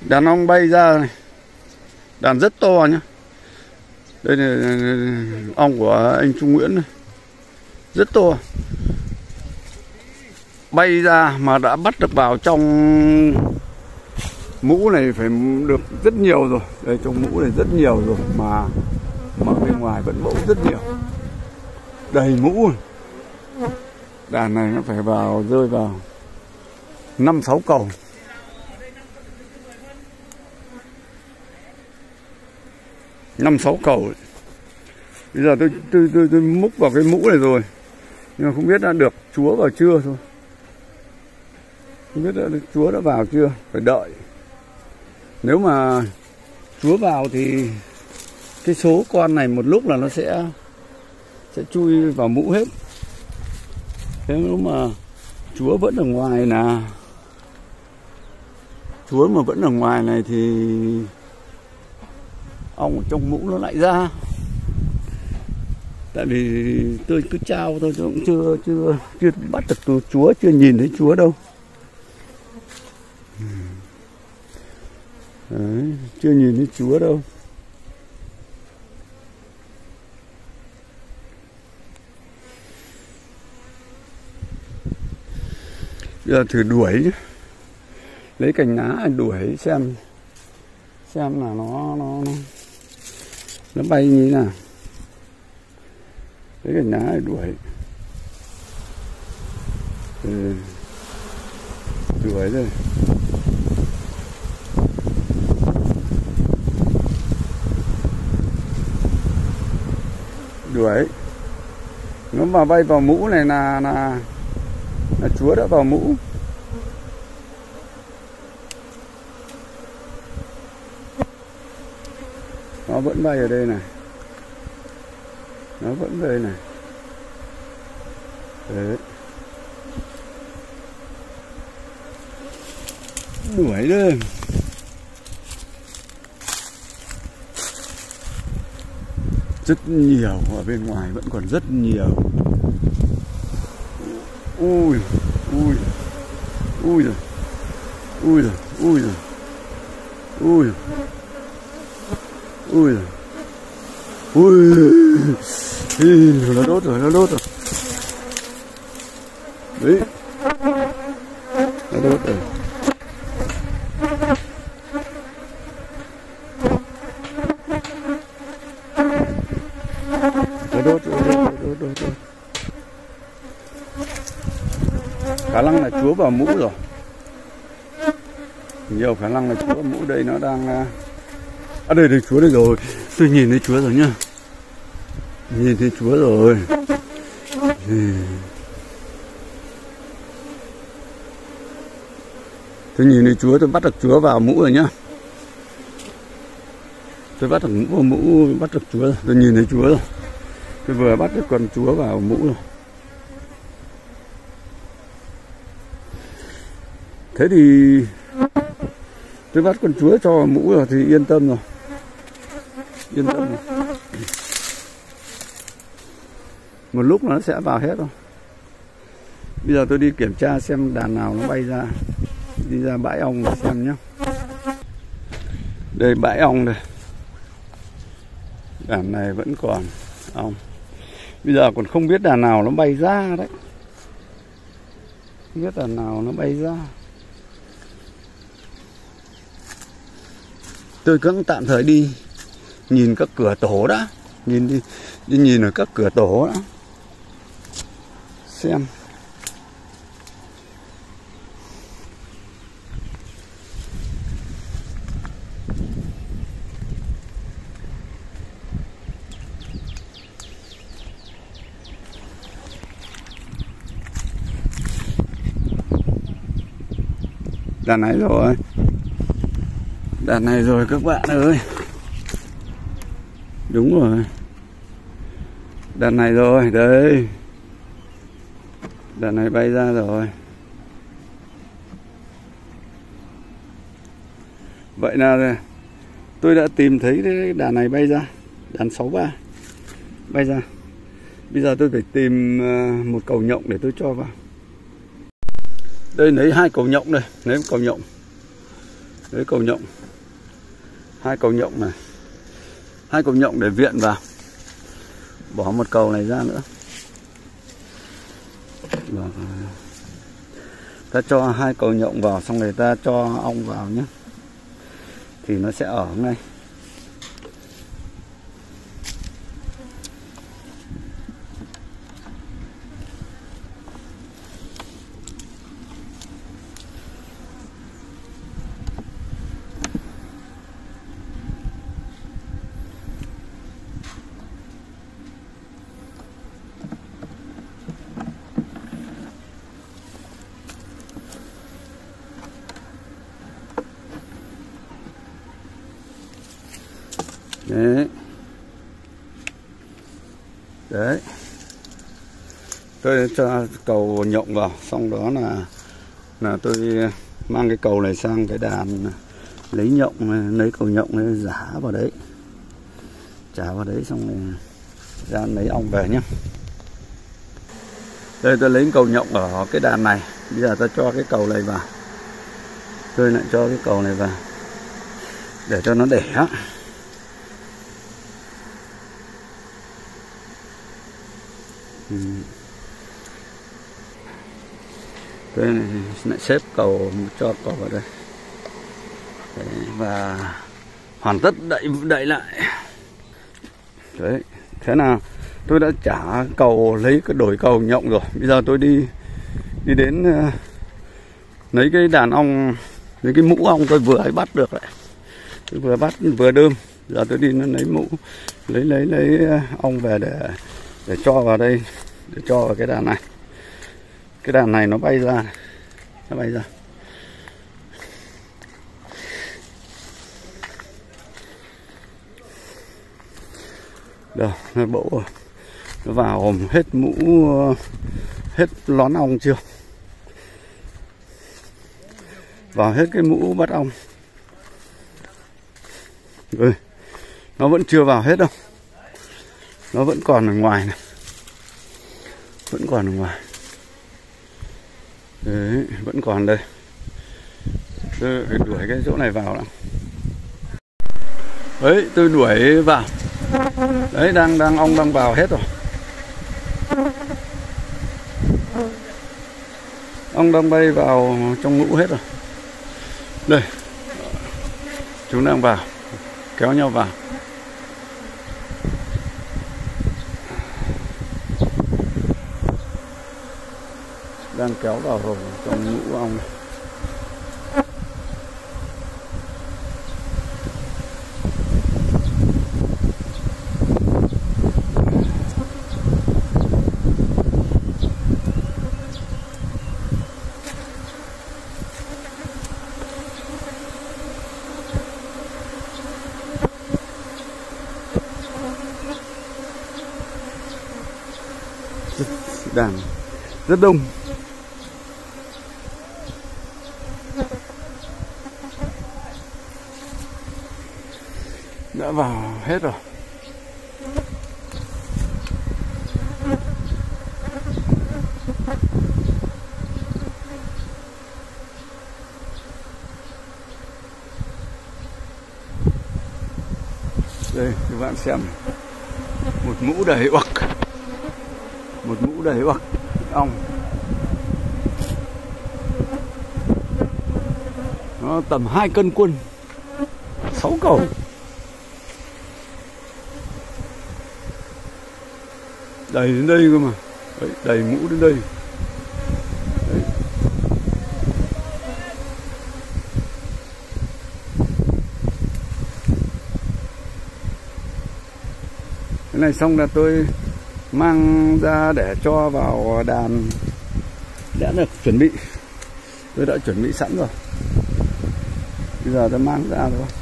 đàn ong bay ra này. Đàn rất to nhá. Đây là ong của anh Trung Nguyễn này. Rất to. Bay ra mà đã bắt được vào trong mũ này phải được rất nhiều rồi. Đây, trong mũ này rất nhiều rồi mà mà bên ngoài vẫn mẫu rất nhiều. Đầy mũ đàn này nó phải vào, rơi vào năm sáu cầu. Năm, sáu cầu. Bây giờ tôi tôi tôi tôi múc vào cái mũ này rồi. Nhưng mà không biết đã được chúa vào chưa thôi. Không biết đã chúa đã vào chưa? Phải đợi. Nếu mà chúa vào thì cái số con này một lúc là nó sẽ sẽ chui vào mũ hết. Thế nếu mà chúa vẫn ở ngoài là chúa mà vẫn ở ngoài này thì ong trong mũ nó lại ra. Tại vì tôi cứ trao thôi tôi cũng chưa chưa chưa bắt được chúa chưa nhìn thấy chúa đâu. Ừ. Đấy, chưa nhìn thấy chúa đâu. Giờ thử đuổi lấy cành lá đuổi xem xem là nó nó nó, nó bay như thế nào? Lấy cành nhá đuổi. Ừ. đuổi rồi đuổi. Nó mà bay vào mũ này là là là chúa đã vào mũ. Nó vẫn bay ở đây này. Nó vẫn đây này. Đấy. Đuổi lên. Rất nhiều ở bên ngoài, vẫn còn rất nhiều. Ui ui ui rồi. Ui rồi ui rồi ui rồi ui. Rồi ui nó đốt rồi, nó đốt rồi. Đấy. Nó đốt rồi. Nó đốt rồi đốt đốt đốt khả năng là chúa vào mũ rồi. Nhiều khả năng là chúa mũ. Đây nó đang à, à đây thấy chúa đây rồi. Tôi nhìn thấy chúa rồi nhá. Nhìn thấy chúa rồi. Tôi nhìn thấy chúa, tôi bắt được chúa vào mũ rồi nhá. Tôi bắt được mũ vào mũ, bắt được chúa rồi. Tôi nhìn thấy chúa rồi. Tôi vừa bắt được con chúa vào mũ rồi. Thế thì tôi bắt con chúa cho mũ rồi thì yên tâm rồi yên tâm này. một lúc nó sẽ vào hết thôi. Bây giờ tôi đi kiểm tra xem đàn nào nó bay ra. Đi ra bãi ong để xem nhé đây, bãi ong đây. Đàn này vẫn còn, ong. Bây giờ còn không biết đàn nào nó bay ra đấy. Không biết đàn nào nó bay ra. Tôi cũng tạm thời đi nhìn các cửa tổ đã nhìn đi đi nhìn ở các cửa tổ đó. Xem. Đàn này rồi. Đàn này rồi các bạn ơi đúng rồi. Đàn này rồi đây đàn này bay ra rồi. Vậy là tôi đã tìm thấy cái đàn này bay ra đàn 63 bay ra. Bây giờ tôi phải tìm ờ, một cầu nhộng để tôi cho vào. Đây, lấy hai cầu nhộng đây, lấy cầu nhộng. Lấy cầu nhộng. Hai cầu nhộng này hai cầu nhộng để viện vào. Bỏ một cầu này ra nữa. Ta cho hai cầu nhộng vào, xong rồi ta cho ong vào nhé. Thì nó sẽ ở ngay. Đấy. Đấy. Tôi cho cầu nhộng vào xong đó là là tôi mang cái cầu này sang cái đàn lấy nhộng lấy cầu nhộng ấy, giả vào đấy. Trả vào đấy xong rồi ra lấy ong về nhá. Đây tôi lấy cầu nhộng ở cái đàn này. Bây giờ tôi cho cái cầu này vào. Tôi lại cho cái cầu này vào. Để cho nó đẻ. Ừ. Tôi lại xếp cầu cho cầu vào đây. Đấy, và hoàn tất đậy đậy lại. Đấy thế nào? Tôi đã trả cầu lấy cái đổi cầu nhộng rồi. Bây giờ tôi đi đi đến ờ, lấy cái đàn ong lấy cái mũ ong tôi vừa ấy bắt được lại. Tôi vừa bắt vừa đơm. Giờ tôi đi nó lấy mũ lấy lấy lấy ờ, ong về để để cho vào đây, để cho vào cái đàn này. Cái đàn này nó bay ra nó bay ra. Được nó bộ nó vào hết mũ, hết lón ong chưa? Vào hết cái mũ bắt ong. Ừ. nó vẫn chưa vào hết đâu nó vẫn còn ở ngoài này. Vẫn còn ở ngoài. Đấy, vẫn còn đây. Tôi phải đuổi cái chỗ này vào đã đấy, tôi đuổi vào. Đấy, đang đang ong đang vào hết rồi. Ong đang bay vào trong ngũ hết rồi. Đây. Chúng đang vào. Kéo nhau vào. Đang kéo vào trong nhũ ong. Đàn rất đông. Đã vào hết rồi. Đây, các bạn xem. Một mũ đầy uặc một mũ đầy uặc ong. Nó tầm hai cân quân. Sáu cầu. Đầy đến đây cơ mà. Đấy, đầy mũ đến đây. Đấy. cái này xong là tôi mang ra để cho vào đàn đã được chuẩn bị. Tôi đã chuẩn bị sẵn rồi. Bây giờ tôi mang ra rồi.